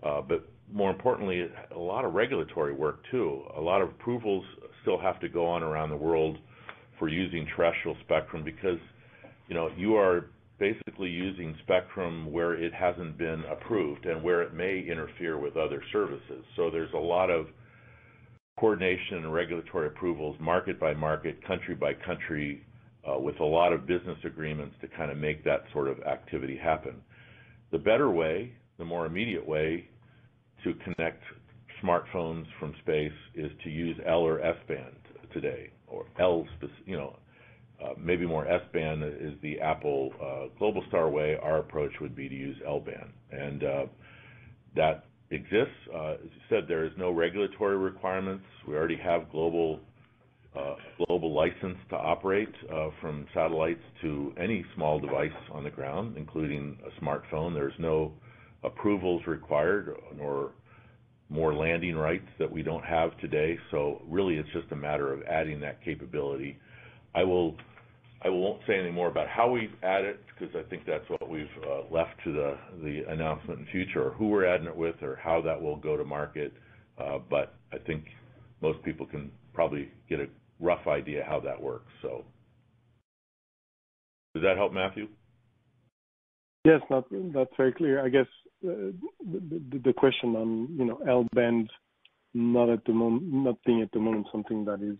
Speaker 3: uh, but more importantly, a lot of regulatory work too. A lot of approvals still have to go on around the world for using terrestrial spectrum because you are basically using spectrum where it hasn't been approved and where it may interfere with other services. So there's a lot of coordination and regulatory approvals, market by market, country by country, uh, with a lot of business agreements to kind of make that sort of activity happen. The better way, the more immediate way to connect smartphones from space is to use L or S-band today, or L, you know, uh, maybe more S-band is the Apple uh, Globalstar way. Our approach would be to use L-band. and uh, That exists. As you said, there is no regulatory requirements. We already have global license to operate from satellites to any small device on the ground, including a smartphone. There's no approvals required nor more landing rights that we don't have today. So Really, it's just a matter of adding that capability I won't I will say anything more about how we add it because I think that's what we've uh, left to the announcement in future, or who we're adding it with, or how that will go to market. Uh, but I think most people can probably get a rough idea how that works, so. Does that help, Matthew?
Speaker 10: Yes, that's very clear. I guess uh, the question on, you know, L-band not at the moment, not being at the moment something that is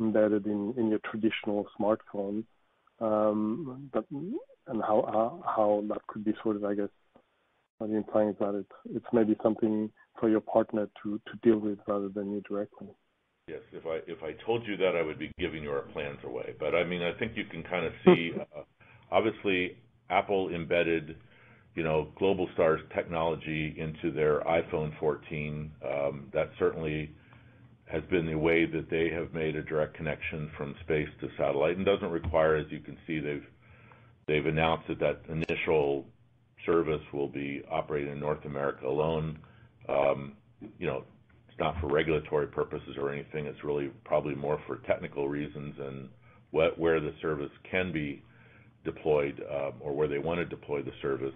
Speaker 10: embedded in your traditional smartphone, um, but and how that could be sort of, I guess, what uh, you're implying is that it's maybe something for your partner to deal with rather than you directly.
Speaker 3: Yes. If I told you that, I would be giving your plans away. But I mean, I think you can kind of see, uh, obviously Apple embedded, you know, Globalstar's technology into their iPhone 14. Um, that certainly has been the way that they have made a direct connection from space to satellite and doesn't require, as you can see, they've they've announced that that initial service will be operating in North America alone. Um, you know, it's not for regulatory purposes or anything. It's really probably more for technical reasons and what, where the service can be deployed um, or where they want to deploy the service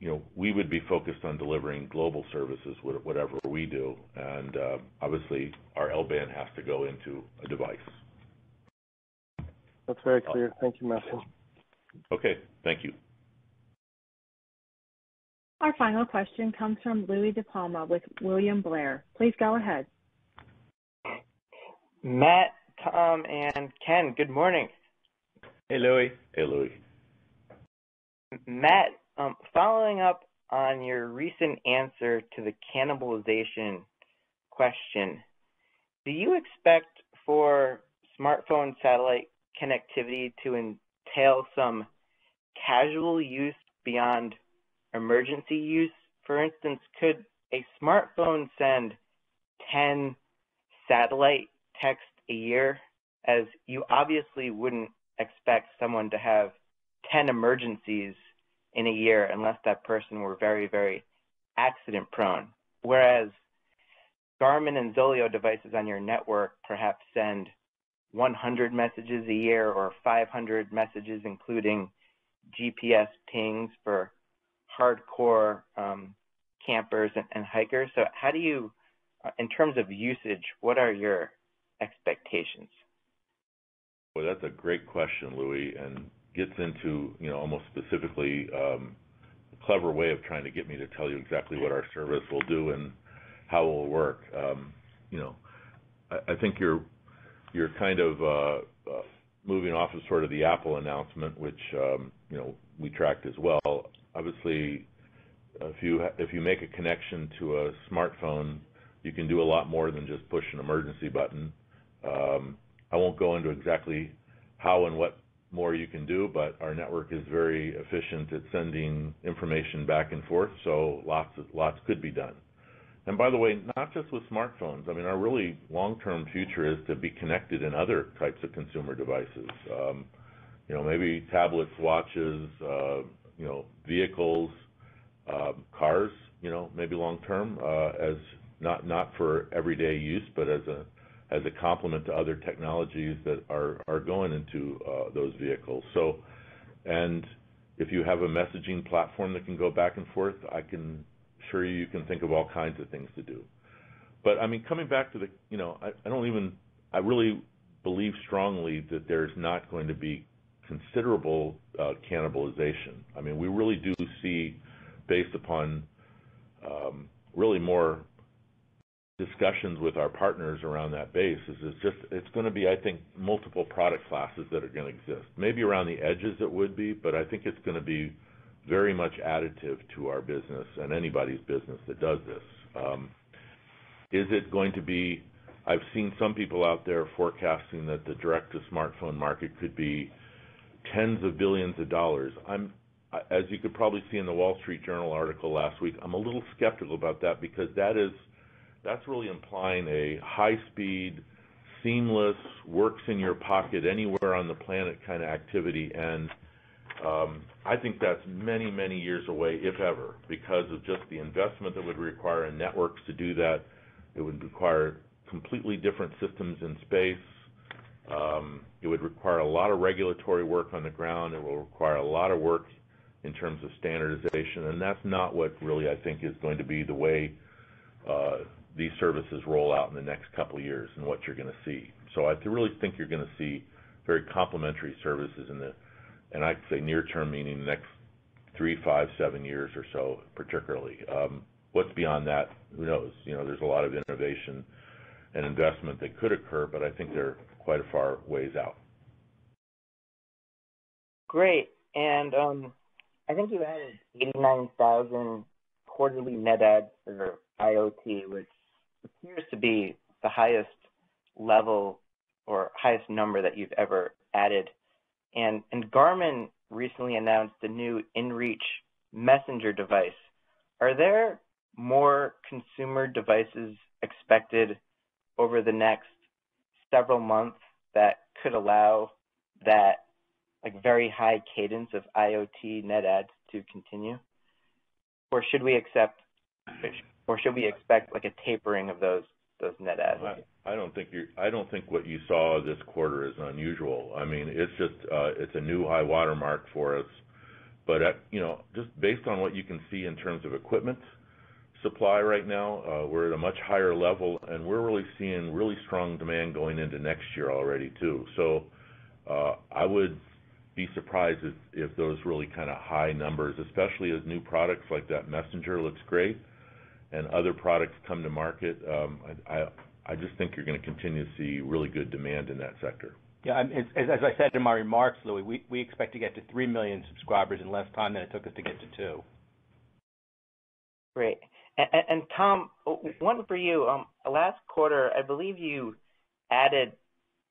Speaker 3: you know, we would be focused on delivering global services, whatever we do, and uh, obviously, our L-band has to go into a device. That's very clear. Thank you, Matthew. Okay. Thank you.
Speaker 1: Our final question comes from Louis DiPalma with William Blair. Please go ahead.
Speaker 7: Matt, Tom, and Ken, good morning. Hey, Louie. Hey, Louie. Matt, um, following up on your recent answer to the cannibalization question, do you expect for smartphone satellite connectivity to entail some casual use beyond emergency use? For instance, could a smartphone send 10 satellite texts a year? As you obviously wouldn't expect someone to have 10 emergencies in a year unless that person were very, very accident prone. Whereas Garmin and Zoleo devices on your network perhaps send 100 messages a year or 500 messages, including GPS pings for hardcore um, campers and, and hikers. So, how do you, uh, in terms of usage, what are your expectations?
Speaker 3: Well, that's a great question, Louis. And gets into, you know, almost specifically um, a clever way of trying to get me to tell you exactly what our service will do and how it will work. Um, you know, I, I think you're you're kind of uh, uh, moving off of sort of the Apple announcement, which um, you know we tracked as well. Obviously, if you if you make a connection to a smartphone, you can do a lot more than just push an emergency button. Um, I won't go into exactly how and what more you can do, but our network is very efficient at sending information back and forth, so lots could be done. And By the way, not just with smartphones. I mean, our really long-term future is to be connected in other types of consumer devices. Um, you know, maybe tablets, watches, uh, you know, vehicles, um, cars, you know, maybe long term, uh, as not for everyday use, but as a as a complement to other technologies that are going into uh, those vehicles. and If you have a messaging platform that can go back and forth, I can assure you you can think of all kinds of things to do. But I mean, coming back to the, you know, I really believe strongly that there's not going to be considerable uh, cannibalization. I mean, we really do see based upon um, really more discussions with our partners around that base is it's just, it's gonna be, I think, multiple product classes that are gonna exist. Maybe around the edges it would be, but I think it's gonna be very much additive to our business and anybody's business that does this. Um, is it going to be... I've seen some people out there forecasting that the direct-to-smartphone market could be tens of billions of dollars. I'm, As you could probably see in The Wall Street Journal article last week, I'm a little skeptical about that because that is that's really implying a high-speed, seamless, works in your pocket anywhere on the planet kind of activity. And um, I think that's many, many years away, if ever, because of just the investment that would require in networks to do that. It would require completely different systems in space. Um, it would require a lot of regulatory work on the ground. It will require a lot of work in terms of standardization, and that's not what really I think is going to be the way uh, these services roll out in the next couple of years and what you're going to see. So I really think you're going to see very complementary services in the, and I'd say near term, meaning the next three, five, seven years or so, particularly. Um, what's beyond that? Who knows? You know, There's a lot of innovation and investment that could occur, but I think they're quite a far ways out.
Speaker 7: Great. and um, I think you added 89,000 quarterly net adds for IoT, which appears to be the highest level or highest number that you've ever added. And, and Garmin recently announced the new InReach messenger device. Are there more consumer devices expected over the next several months that could allow that like very high cadence of IoT net adds to continue? Or should we accept or should we expect like a tapering of those those net adds?
Speaker 3: I don't think you. I don't think what you saw this quarter is unusual. I mean, it's just, uh, it's a new high watermark for us. But uh, You know, just based on what you can see in terms of equipment supply right now, uh, we're at a much higher level, and we're really seeing really strong demand going into next year already too. So, I would be surprised if those really kinda high numbers, especially as new products like that Messenger looks great, and other products come to market, um, I just think you're going to continue to see really good demand in that sector.
Speaker 4: Yeah. As I said in my remarks, Louie, we expect to get to 3 million subscribers in less time than it took us to get to 2. Great. Tom, one for you. Um, last quarter, I believe
Speaker 7: you added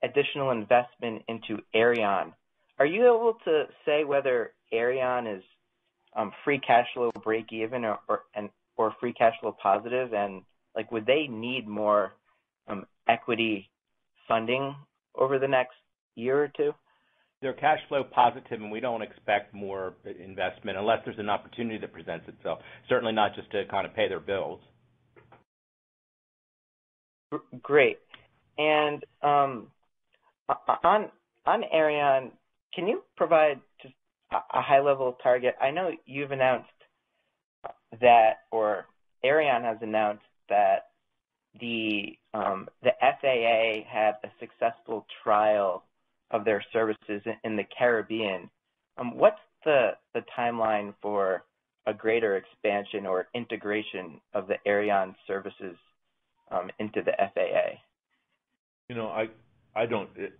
Speaker 7: additional investment into Aireon. Are you able to say whether Aireon is um, free cash flow breakeven or free cash flow And like, would they need more um,
Speaker 4: equity funding over the next year or two? They're cash flow positive, and we don't expect more investment unless there's an opportunity that presents itself. Certainly not just to kind of pay their bills. Great.
Speaker 7: And um, on on Aireon, can you provide just a high-level target? I know you've announced that, or Aireon has announced that the um, the FAA had a successful trial of their services in the Caribbean. Um, what's the the timeline for a greater expansion or integration of the Aireon services um, into the FAA? You know, I I
Speaker 3: don't. It,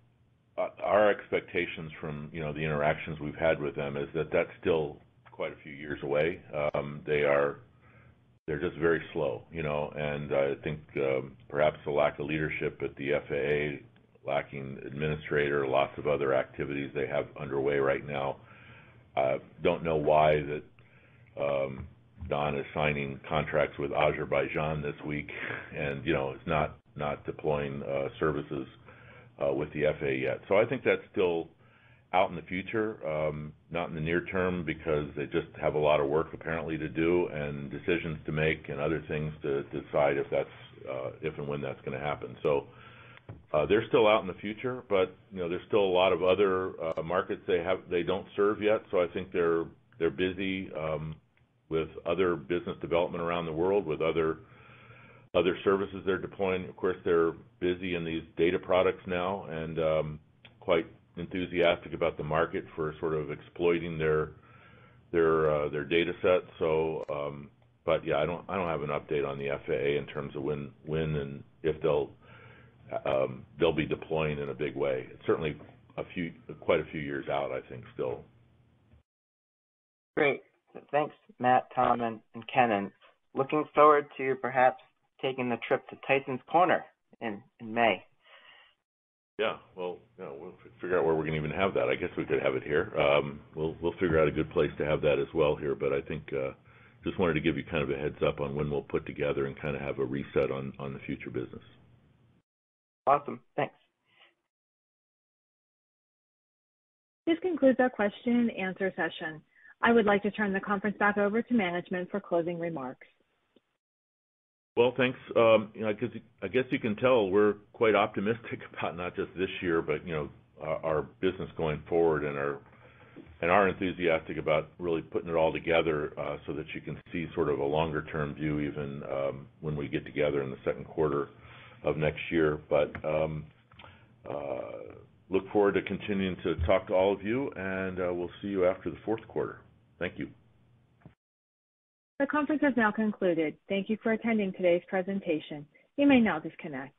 Speaker 3: uh, our expectations from you know the interactions we've had with them is that that's still quite a few years away. Um, they are they're just very slow, you know. And I think um, perhaps the lack of leadership at the FAA, lacking administrator, lots of other activities they have underway right now. I don't know why that um, Don is signing contracts with Azerbaijan this week, and you know it's not not deploying uh, services uh, with the FAA yet. So I think that's still out in the future, um, not in the near term, because they just have a lot of work apparently to do and decisions to make and other things to decide if that's uh, if and when that's going to happen. So uh, They're still out in the future, but there's still a lot of other uh, markets they don't serve yet. So I think they're busy um, with other business development around the world, with other services they're deploying. Of course, they're busy in these data products now and um, quite enthusiastic about the market for sort of exploiting their uh, data set. Um, yeah, I don't have an update on the FAA in terms of when and if um, they'll be deploying in a big way. It's certainly a few quite a few years out, I
Speaker 7: think, still. Great. Thanks, Matt, Tom, and Ken. Looking forward to perhaps taking the trip to Tysons Corner in May.
Speaker 3: Yeah. Well, we'll figure out where we're going to even have that. I guess we could have it here. Um, we'll we'll figure out a good place to have that as well here. But I think uh, just wanted to give you kind of a heads up on when we'll put together and kind of have a reset on on the future business.
Speaker 1: Awesome. Thanks. This concludes our question and answer session. I would like to turn the conference back over to management for closing remarks.
Speaker 3: Well, thanks. Um, I guess you can tell we're quite optimistic about not just this year, but you know, our business going forward and are enthusiastic about really putting it all together uh, so that you can see sort of a longer-term view even um, when we get together in the second quarter of next year. Um, uh, look forward to continuing to talk to all of you, and uh, we'll see you after the fourth quarter. Thank you.
Speaker 1: The conference has now concluded. Thank you for attending today's presentation. You may now disconnect.